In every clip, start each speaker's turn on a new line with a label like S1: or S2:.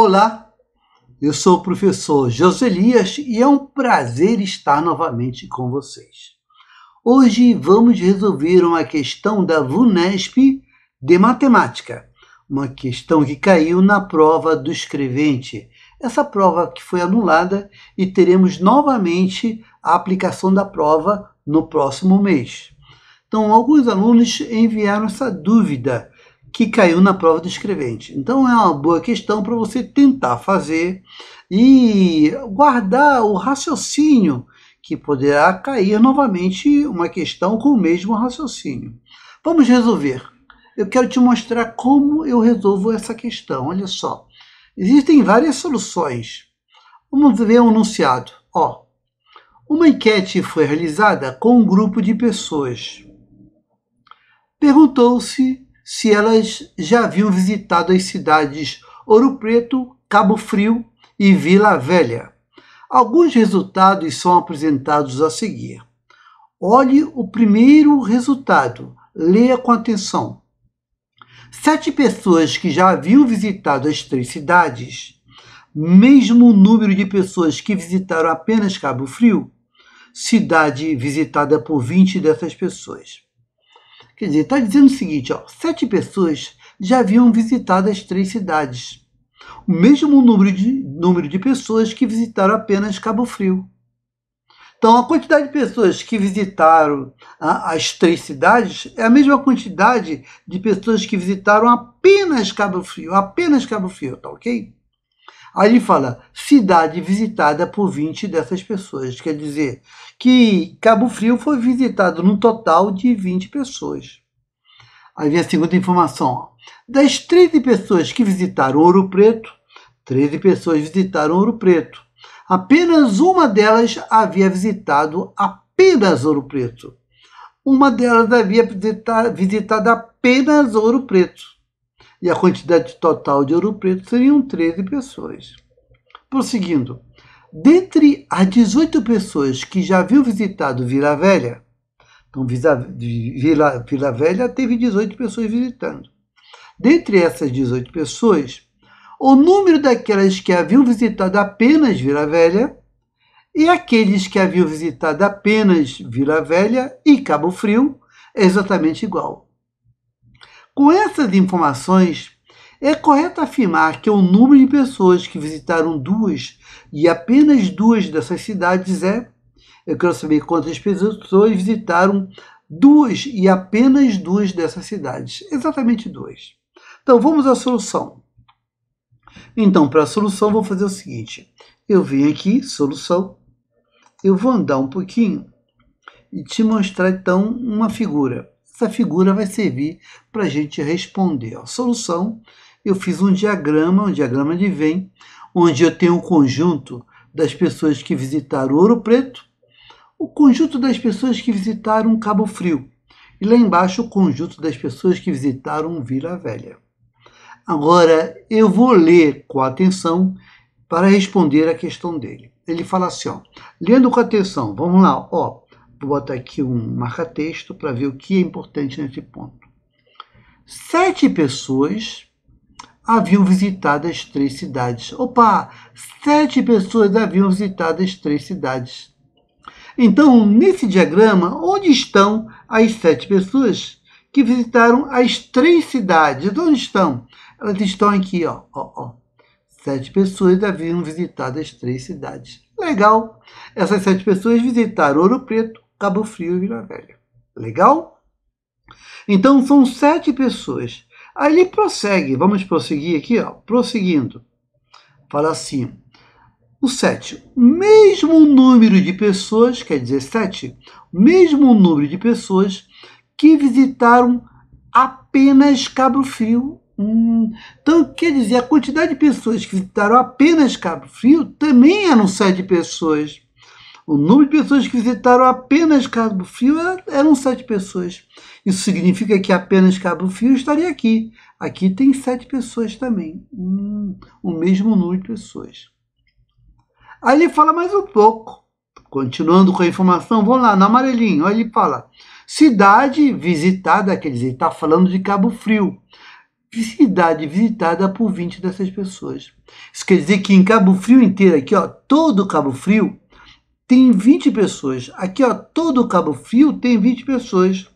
S1: Olá, eu sou o professor Joselias e é um prazer estar novamente com vocês. Hoje vamos resolver uma questão da VUNESP de matemática, uma questão que caiu na prova do escrevente, essa prova que foi anulada e teremos novamente a aplicação da prova no próximo mês. Então, alguns alunos enviaram essa dúvida que caiu na prova do escrevente. Então é uma boa questão para você tentar fazer e guardar o raciocínio que poderá cair novamente uma questão com o mesmo raciocínio. Vamos resolver. Eu quero te mostrar como eu resolvo essa questão. Olha só. Existem várias soluções. Vamos ver o enunciado. Ó, uma enquete foi realizada com um grupo de pessoas. Perguntou-se se elas já haviam visitado as cidades Ouro Preto, Cabo Frio e Vila Velha. Alguns resultados são apresentados a seguir. Olhe o primeiro resultado, leia com atenção. Sete pessoas que já haviam visitado as três cidades, mesmo número de pessoas que visitaram apenas Cabo Frio, cidade visitada por 20 dessas pessoas. Quer dizer, está dizendo o seguinte: ó, sete pessoas já haviam visitado as três cidades. O mesmo número de, número de pessoas que visitaram apenas Cabo Frio. Então, a quantidade de pessoas que visitaram a, as três cidades é a mesma quantidade de pessoas que visitaram apenas Cabo Frio. Apenas Cabo Frio, tá ok? Aí ele fala cidade visitada por 20 dessas pessoas. Quer dizer que Cabo Frio foi visitado no total de 20 pessoas. Aí vem a segunda informação. Das 13 pessoas que visitaram Ouro Preto, 13 pessoas visitaram Ouro Preto. Apenas uma delas havia visitado apenas Ouro Preto. Uma delas havia visitado apenas Ouro Preto e a quantidade total de Ouro Preto seriam 13 pessoas. Prosseguindo, dentre as 18 pessoas que já haviam visitado Vila Velha, então Vila, Vila Velha teve 18 pessoas visitando. Dentre essas 18 pessoas, o número daquelas que haviam visitado apenas Vila Velha e aqueles que haviam visitado apenas Vila Velha e Cabo Frio é exatamente igual. Com essas informações, é correto afirmar que o número de pessoas que visitaram duas e apenas duas dessas cidades é. Eu quero saber quantas pessoas visitaram duas e apenas duas dessas cidades. Exatamente duas. Então vamos à solução. Então, para a solução, vou fazer o seguinte: eu venho aqui, solução, eu vou andar um pouquinho e te mostrar então uma figura. Essa figura vai servir para a gente responder. A solução, eu fiz um diagrama, um diagrama de Venn, onde eu tenho o um conjunto das pessoas que visitaram Ouro Preto, o conjunto das pessoas que visitaram Cabo Frio, e lá embaixo o conjunto das pessoas que visitaram Vila Velha. Agora eu vou ler com atenção para responder a questão dele. Ele fala assim, ó, lendo com atenção, vamos lá, ó, Vou botar aqui um marca-texto para ver o que é importante nesse ponto. Sete pessoas haviam visitado as três cidades. Opa! Sete pessoas haviam visitado as três cidades. Então, nesse diagrama, onde estão as sete pessoas que visitaram as três cidades? Onde estão? Elas estão aqui, ó. ó, ó. Sete pessoas haviam visitado as três cidades. Legal! Essas sete pessoas visitaram Ouro Preto, Cabo Frio e Vila Velha. Legal? Então são sete pessoas. Aí ele prossegue, vamos prosseguir aqui, ó, prosseguindo. Fala assim: o sete, mesmo número de pessoas, quer dizer, sete, mesmo número de pessoas que visitaram apenas Cabo Frio. Hum, então, quer dizer, a quantidade de pessoas que visitaram apenas Cabo Frio também eram sete pessoas. O número de pessoas que visitaram apenas Cabo Frio eram sete pessoas. Isso significa que apenas Cabo Frio estaria aqui. Aqui tem sete pessoas também. Hum, o mesmo número de pessoas. Aí ele fala mais um pouco. Continuando com a informação, vamos lá, no amarelinho. Aí ele fala: cidade visitada, quer dizer, está falando de Cabo Frio. cidade visitada por 20 dessas pessoas. Isso quer dizer que em Cabo Frio inteiro, aqui, ó, todo Cabo Frio tem 20 pessoas. Aqui, ó, todo Cabo Frio tem 20 pessoas.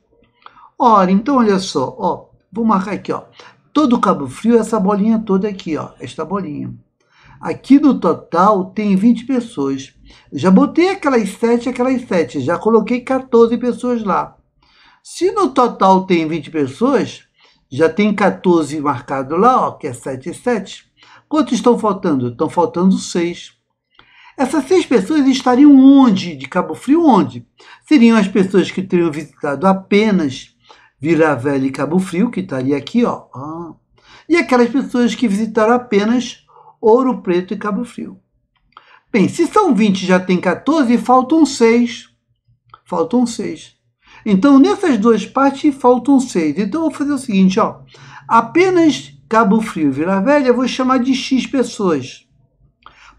S1: Ora, então olha só, ó, vou marcar aqui, ó. Todo Cabo Frio, essa bolinha toda aqui, ó, esta bolinha. Aqui no total tem 20 pessoas. Já botei aquelas 7, aquelas 7, já coloquei 14 pessoas lá. Se no total tem 20 pessoas, já tem 14 marcado lá, ó, que é 7 e 7. Quantos estão faltando? Estão faltando 6. Essas seis pessoas estariam onde? De Cabo Frio, onde? Seriam as pessoas que teriam visitado apenas Vila Velha e Cabo Frio, que estaria aqui, ó. Ah. E aquelas pessoas que visitaram apenas Ouro Preto e Cabo Frio. Bem, se são 20 já tem 14, faltam 6. Faltam 6. Então, nessas duas partes, faltam 6. Então, eu vou fazer o seguinte, ó. Apenas Cabo Frio e Vila Velha eu vou chamar de X pessoas.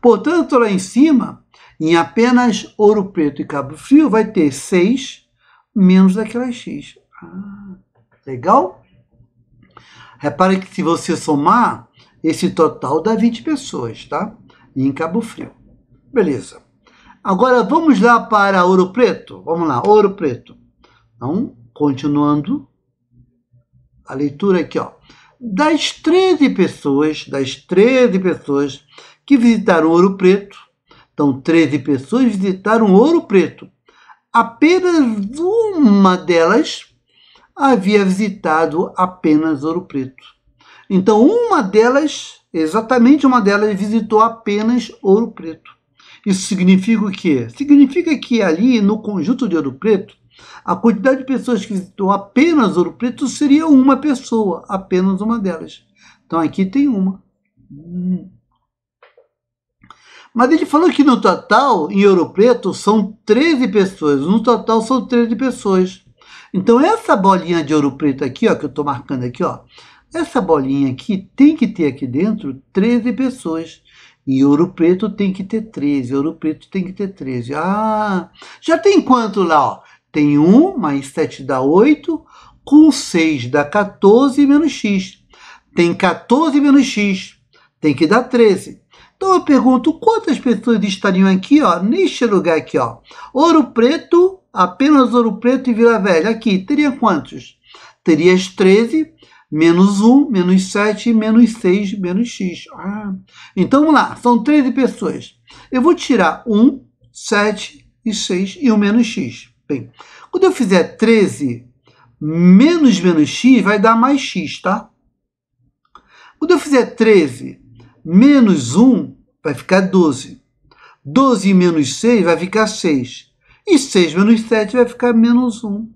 S1: Portanto, lá em cima, em apenas Ouro Preto e Cabo Frio, vai ter 6 menos aquelas X. Ah, legal? Repare que se você somar, esse total dá 20 pessoas, tá? em Cabo Frio. Beleza. Agora vamos lá para Ouro Preto. Vamos lá, Ouro Preto. Então, continuando a leitura aqui, ó. Das 13 pessoas, das 13 pessoas que visitaram Ouro Preto, então 13 pessoas visitaram Ouro Preto. Apenas uma delas havia visitado apenas Ouro Preto. Então, uma delas, exatamente uma delas, visitou apenas Ouro Preto. Isso significa o quê? Significa que ali, no conjunto de Ouro Preto, a quantidade de pessoas que visitou apenas Ouro Preto seria uma pessoa, apenas uma delas. Então aqui tem uma. Hum. Mas ele falou que no total, em Ouro Preto, são 13 pessoas. No total, são 13 pessoas. Então, essa bolinha de ouro preto aqui, ó, que eu estou marcando aqui, ó, essa bolinha aqui tem que ter aqui dentro 13 pessoas. E ouro preto tem que ter 13. Ouro preto tem que ter 13. Ah, já tem quanto lá? Ó? Tem 1 mais 7 dá 8. Com 6 dá 14 menos x. Tem 14 menos x. Tem que dar 13. Então eu pergunto quantas pessoas estariam aqui, ó, neste lugar aqui, ó. Ouro Preto, apenas Ouro Preto e Vila Velha. Aqui, teria quantos? Terias 13 menos 1, menos 7, menos 6, menos x. Ah, então vamos lá, são 13 pessoas. Eu vou tirar 1, 7 e 6 e o menos x. Bem, quando eu fizer 13 menos menos x, vai dar mais x, tá? Quando eu fizer 13 menos 1, vai ficar 12. 12 menos 6 vai ficar 6. E 6 menos 7 vai ficar menos 1.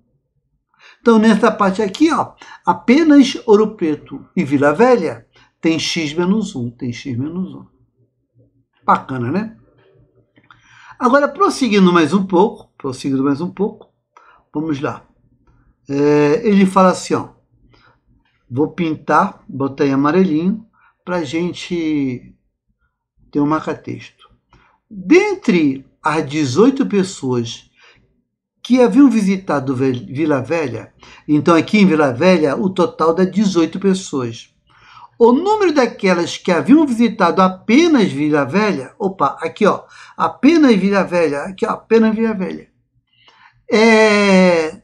S1: Então, nessa parte aqui, ó, apenas Ouro Preto e Vila Velha tem x menos 1, tem x menos 1. Bacana, né? Agora, prosseguindo mais um pouco, prosseguindo mais um pouco, vamos lá. É, ele fala assim, ó, vou pintar, botar em amarelinho, para a gente ter um marca-texto. Dentre as 18 pessoas que haviam visitado Vila Velha, então aqui em Vila Velha o total dá 18 pessoas. O número daquelas que haviam visitado apenas Vila Velha, opa, aqui ó, apenas Vila Velha, aqui ó, apenas Vila Velha. É,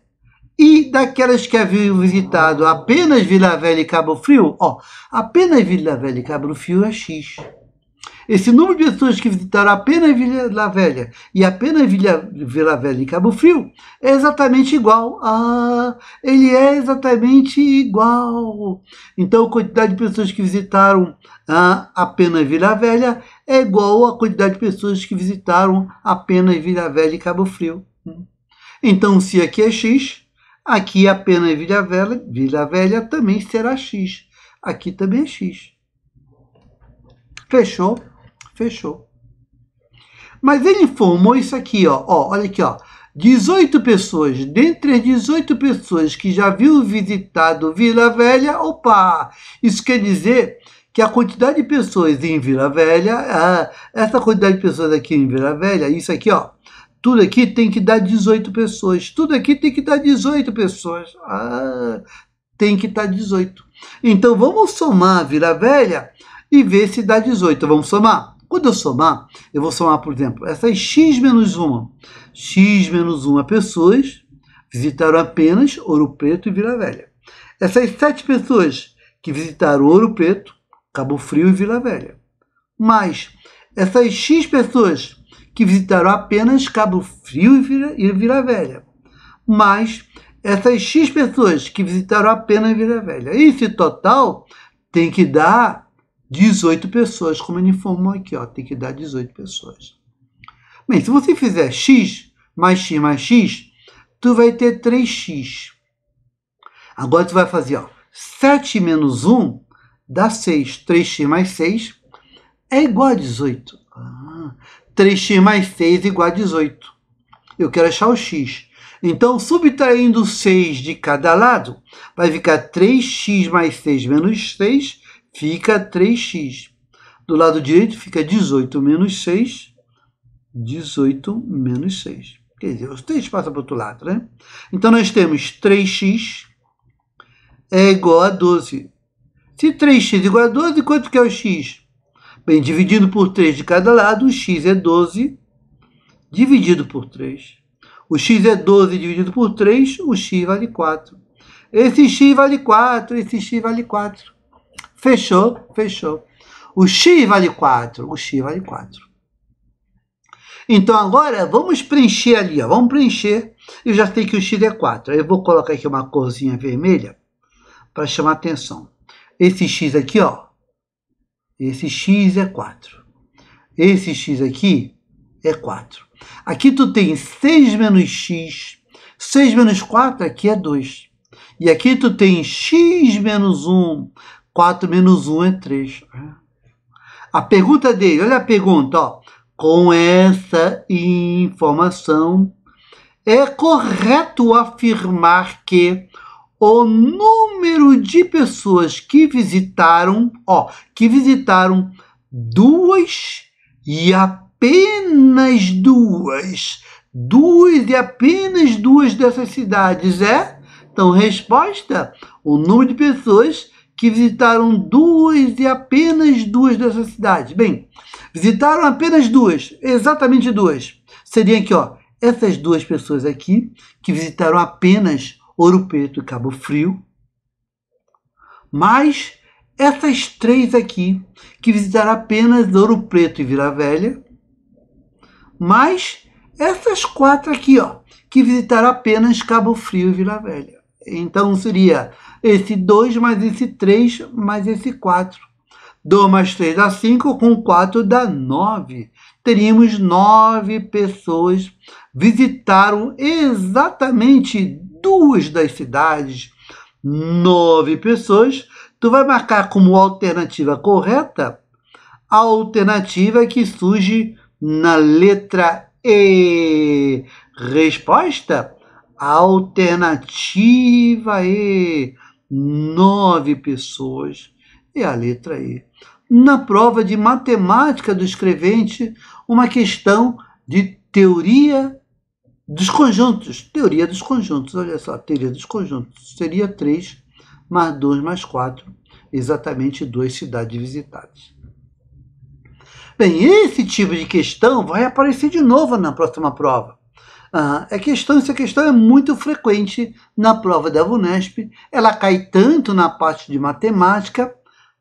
S1: e daquelas que haviam visitado apenas Vila Velha e Cabo Frio, ó, apenas Vila Velha e Cabo Frio é X. Esse número de pessoas que visitaram apenas Vila Velha e apenas Vila, Vila Velha e Cabo Frio é exatamente igual. Ah, ele é exatamente igual. Então, a quantidade de pessoas que visitaram ah, apenas Vila Velha é igual à quantidade de pessoas que visitaram apenas Vila Velha e Cabo Frio. Então, se aqui é X, aqui apenas Vila Velha, Vila Velha também será X. Aqui também é X. Fechou? Fechou. Mas ele informou isso aqui, ó, ó, olha aqui, ó. 18 pessoas, dentre as 18 pessoas que já haviam visitado Vila Velha, opa, isso quer dizer que a quantidade de pessoas em Vila Velha, ah, essa quantidade de pessoas aqui em Vila Velha, isso aqui, ó, tudo aqui tem que dar 18 pessoas, tudo aqui tem que dar 18 pessoas, ah, tem que estar 18. Então vamos somar Vila Velha e ver se dá 18. Vamos somar. Quando eu somar, eu vou somar, por exemplo, essas x menos 1. x menos 1 pessoas visitaram apenas Ouro Preto e Vila Velha. Essas sete pessoas que visitaram Ouro Preto, Cabo Frio e Vila Velha. Mais essas X pessoas que visitaram apenas Cabo Frio e Vila Velha. Mais essas X pessoas que visitaram apenas Vila Velha. Esse total tem que dar 18 pessoas, como ele informou aqui, ó, tem que dar 18 pessoas. Bem, se você fizer x mais x mais x, tu vai ter 3x. Agora tu vai fazer, ó, 7 menos 1 dá 6. 3x mais 6 é igual a 18. Ah, 3x mais 6 é igual a 18. Eu quero achar o x. Então, subtraindo 6 de cada lado, vai ficar 3x mais 6 menos 6, fica 3x. Do lado direito fica 18 menos 6, 18 menos 6. Quer dizer, os 3 passam para o outro lado, né? Então, nós temos 3x é igual a 12. Se 3x é igual a 12, quanto que é o x? Bem, dividido por 3 de cada lado, o x é 12 dividido por 3. O x é 12 dividido por 3, o x vale 4. Esse x vale 4, esse x vale 4. Fechou? Fechou. O x vale 4, o x vale 4. Então agora vamos preencher ali, ó. vamos preencher. Eu já sei que o x é 4. Aí eu vou colocar aqui uma corzinha vermelha para chamar atenção. Esse x aqui, ó, esse x é 4. Esse x aqui é 4. Aqui tu tem 6 menos x. 6 menos 4 aqui é 2. E aqui tu tem x menos 1. 4 menos 1 é 3. A pergunta dele, olha a pergunta, ó. Com essa informação, é correto afirmar que o número de pessoas que visitaram, ó, que visitaram duas e apenas duas, duas e apenas duas dessas cidades é? Então, resposta: o número de pessoas que visitaram duas e apenas duas dessas cidades. Bem, visitaram apenas duas, exatamente duas. Seria aqui, ó, essas duas pessoas aqui que visitaram apenas Ouro Preto e Cabo Frio. Mas essas três aqui, que visitaram apenas Ouro Preto e Vila Velha. Mas essas quatro aqui, ó, que visitaram apenas Cabo Frio e Vila Velha. Então seria esse 2 mais esse 3 mais esse 4. 2 mais 3 dá 5, com 4 dá 9. Teríamos 9 pessoas visitaram exatamente duas das cidades, nove pessoas, tu vai marcar como alternativa correta a alternativa que surge na letra E. Resposta: alternativa E. Nove pessoas. É a letra E. Na prova de matemática do escrevente, uma questão de teoria dos conjuntos, teoria dos conjuntos, olha só, teoria dos conjuntos, seria 3 mais 2 mais 4, exatamente duas cidades visitadas. Bem, esse tipo de questão vai aparecer de novo na próxima prova. Ah, é questão, essa questão é muito frequente na prova da VUNESP. Ela cai tanto na parte de matemática,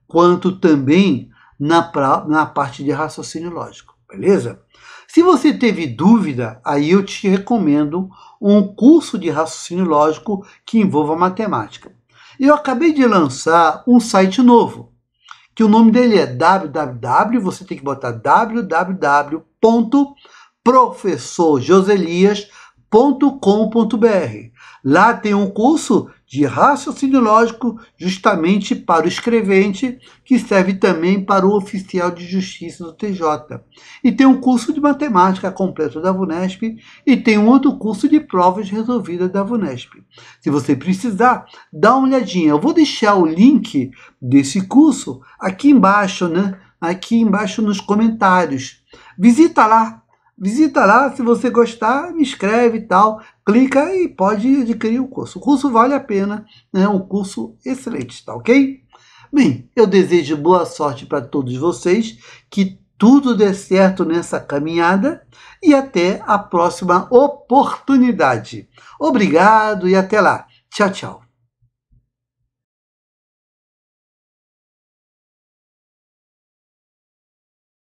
S1: quanto também na, na parte de raciocínio lógico, beleza? Se você teve dúvida, aí eu te recomendo um curso de raciocínio lógico que envolva matemática. Eu acabei de lançar um site novo, que o nome dele é www, você tem que botar www.professorjoselias.com.br. Lá tem um curso de raciocínio lógico justamente para o escrevente, que serve também para o oficial de justiça do TJ. E tem um curso de matemática completo da VUNESP e tem um outro curso de provas resolvidas da VUNESP. Se você precisar, dá uma olhadinha. Eu vou deixar o link desse curso aqui embaixo, né? Aqui embaixo nos comentários. Visita lá Visita lá, se você gostar, me escreve e tal, clica e pode adquirir o curso. O curso vale a pena, é um curso excelente, tá ok? Bem, eu desejo boa sorte para todos vocês, que tudo dê certo nessa caminhada e até a próxima oportunidade. Obrigado e até lá. Tchau, tchau.